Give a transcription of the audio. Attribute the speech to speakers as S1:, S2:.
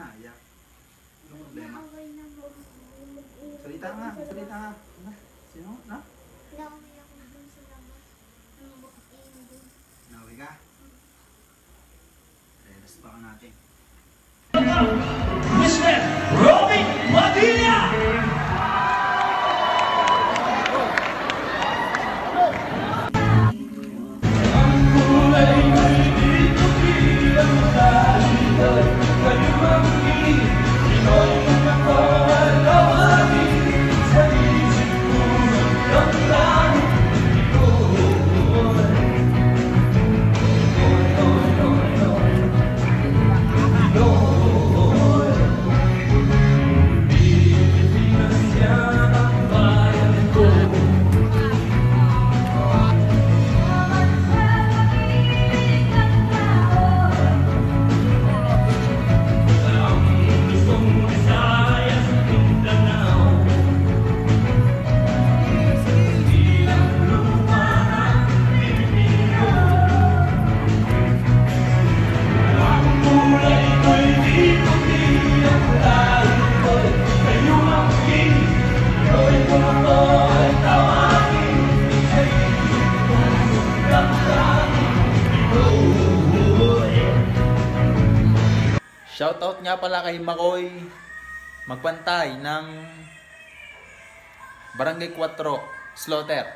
S1: naiyak. Ano problema?
S2: Naaway.
S1: Salita nga, salita nga. Sino? Na?
S2: Naaway ako dun sa labas. Ang bukain dun.
S1: Nawi ka? Rest pa ka natin.
S3: Shoutout nga pala kay Makoy Magpantay ng Barangay 4 Slaughter.